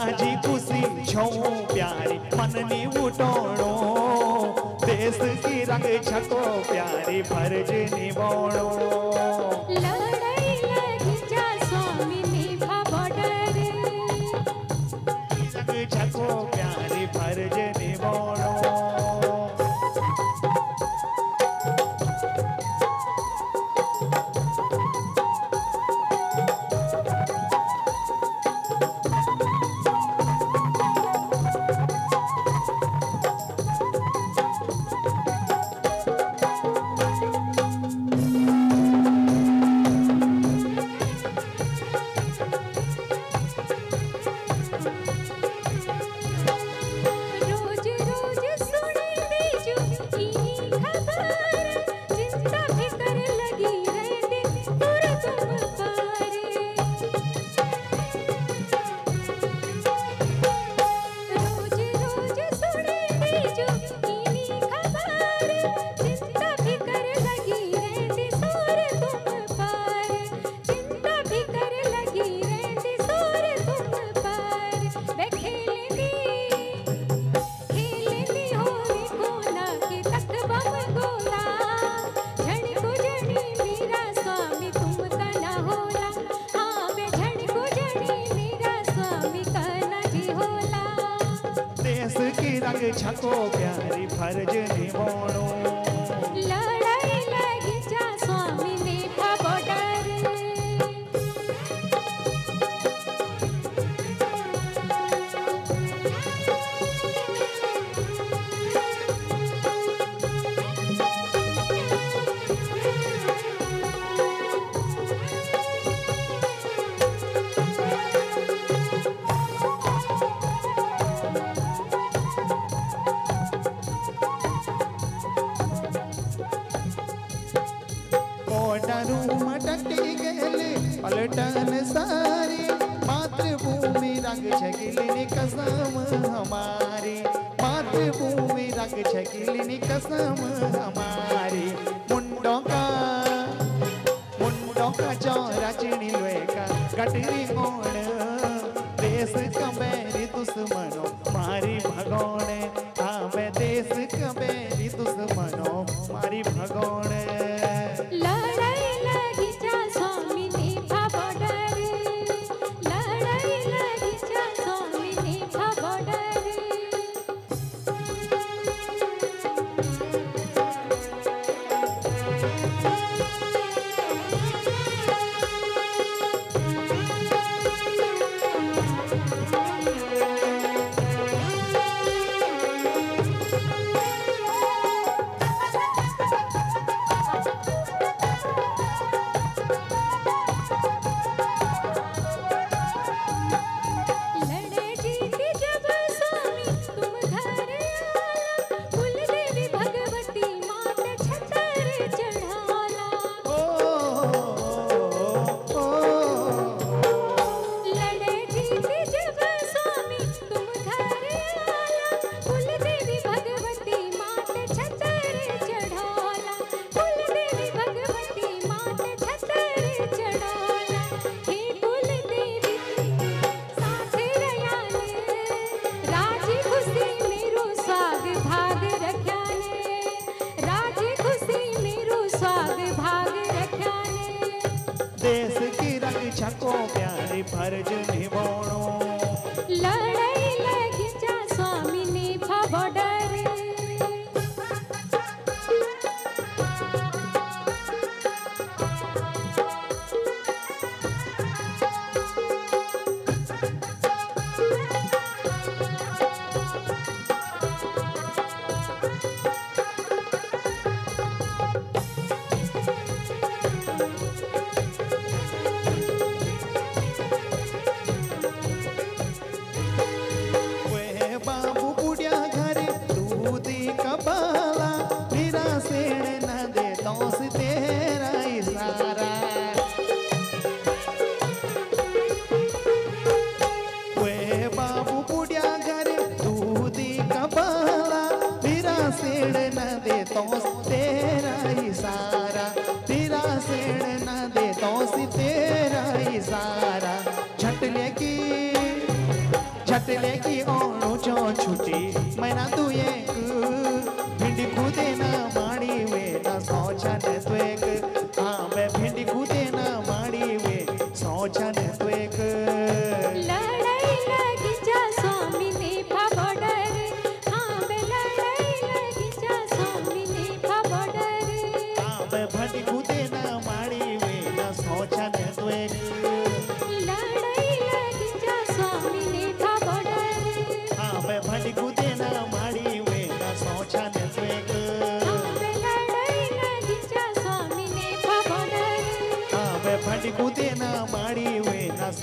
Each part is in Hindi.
जी खुशी छो प्यारे मन ने उटोणो देश की रंग छको प्यारे फ़र्ज़ निभाणो लड़ाई लगे संग छको प्यारी फ़र्ज़ निभाणो। डरू मटक गले पलटन सारी मातृभूमि रंग छगिलनी कसम हमारी मातृभूमि रंग छगिलनी कसम हमारी मुंडों का मुंडों का चौरा चिड़ी लोहे गटरी कोण देश कमेरी दुश्मनों मारी भगोने आवे देश का देश की रक्षा को प्यारी फ़र्ज़ निभाओ तो तेरा इशारा तेरा सेण न देता हूँ तेरा इशारा झटले की झटले की ओणो चो छुटी। मैना तू एक, भिंड कूदे ना माड़ी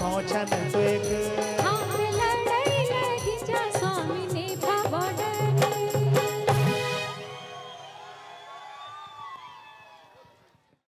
मोचन तो एक